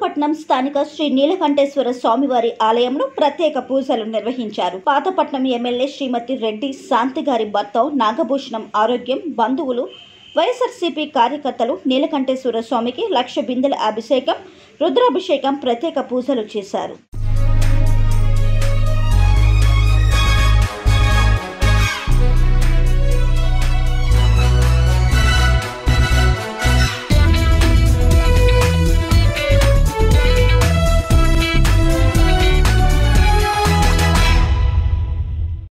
పాతపట్నం స్థానిక శ్రీ నీలకంఠేశ్వర స్వామివారి ఆలయంలో ప్రత్యేక పూజలు నిర్వహించారు. పాతపట్నం ఎమ్మెల్యే శ్రీమతి రెడ్డి శాంతి గారి భర్త నాగభూషణం ఆరోగ్యం బంధువులు వైఎస్ఆర్సీపీ కార్యకర్తలు నీలకంఠేశ్వర స్వామికి లక్ష బిందెల అభిషేకం రుద్రాభిషేకం ప్రత్యేక పూజలు చేశారు.